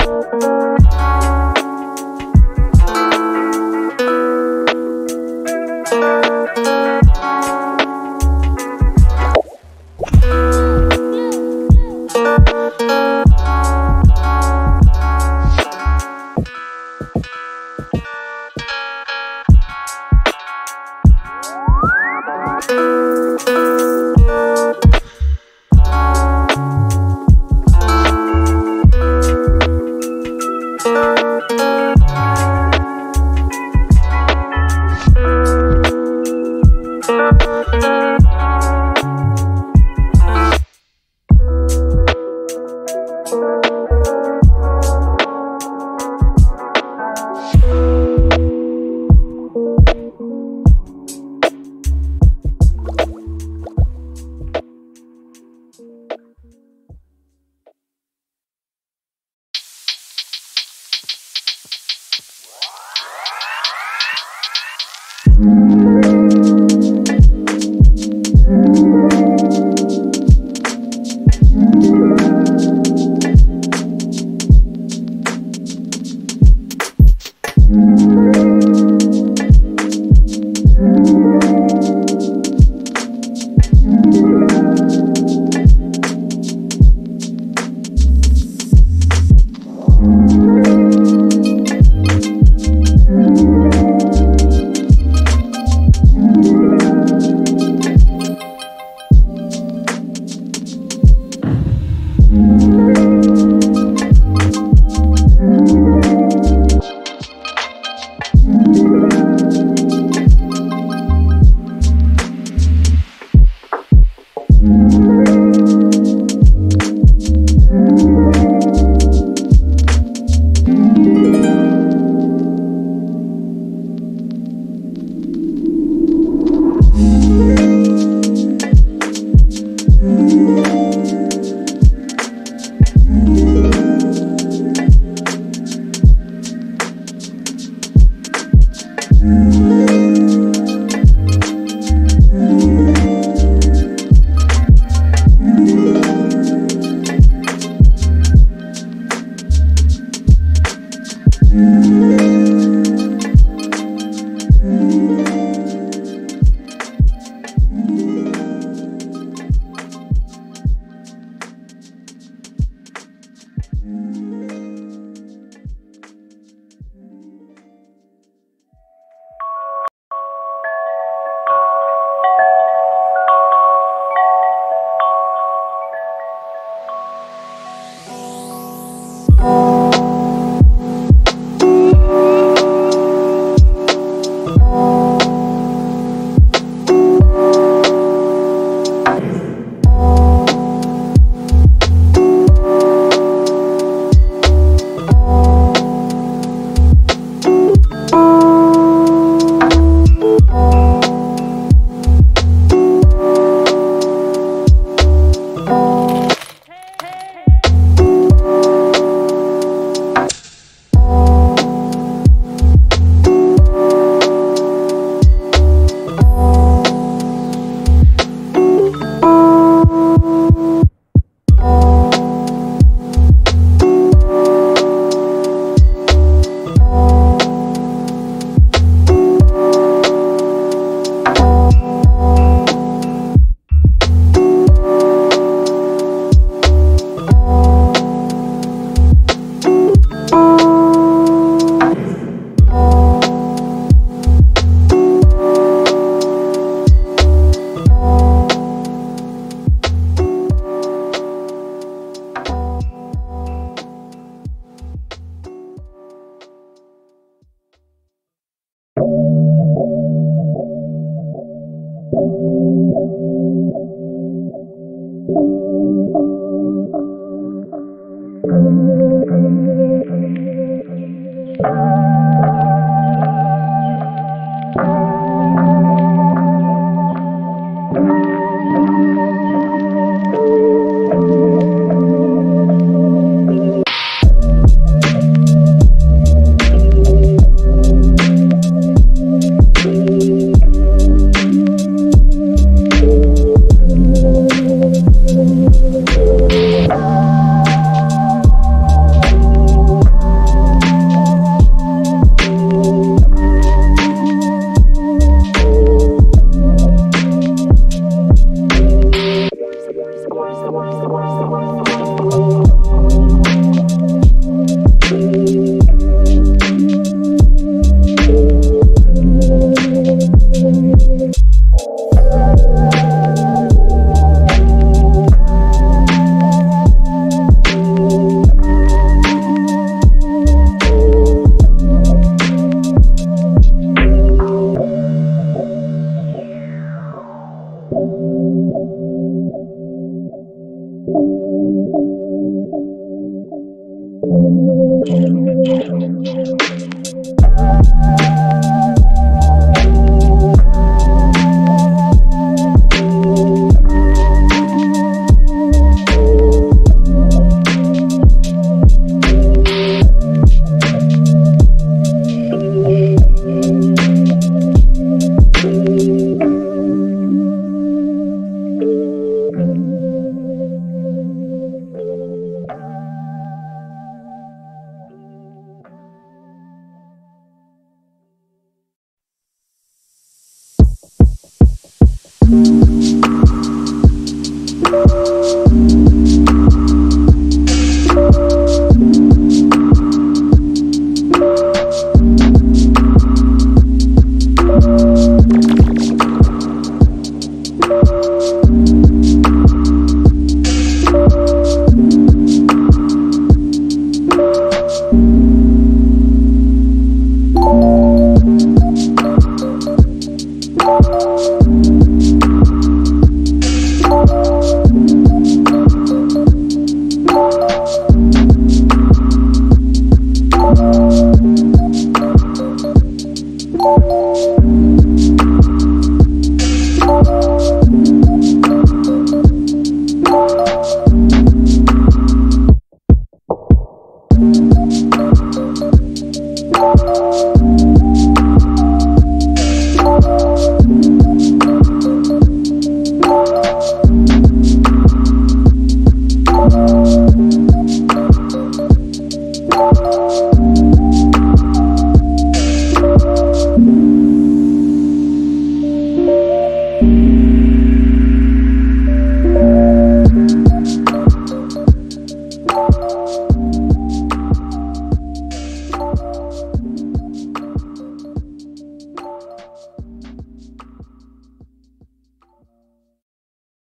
Música Thank you. Thank you.